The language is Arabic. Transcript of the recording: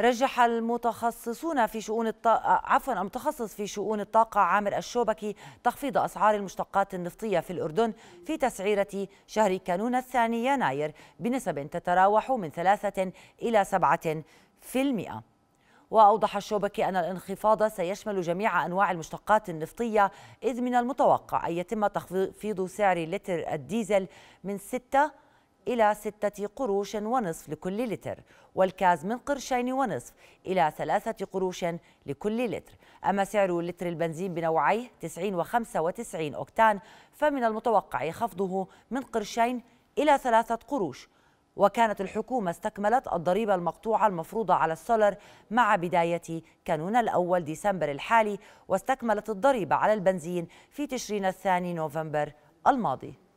رجح المتخصصون في شؤون الطاقة عفوا المتخصص في شؤون الطاقة عامر الشوبكي تخفيض أسعار المشتقات النفطية في الأردن في تسعيرة شهر كانون الثاني يناير بنسب تتراوح من ثلاثة إلى سبعة في المئة. وأوضح الشوبكي أن الانخفاض سيشمل جميع أنواع المشتقات النفطية إذ من المتوقع أن يتم تخفيض سعر لتر الديزل من 6 إلى ستة قروش ونصف لكل لتر والكاز من قرشين ونصف إلى ثلاثة قروش لكل لتر. أما سعر لتر البنزين بنوعيه 90 و 95 أوكتان فمن المتوقع خفضه من قرشين إلى ثلاثة قروش. وكانت الحكومة استكملت الضريبة المقطوعة المفروضة على السولر مع بداية كانون الأول ديسمبر الحالي واستكملت الضريبة على البنزين في تشرين الثاني نوفمبر الماضي.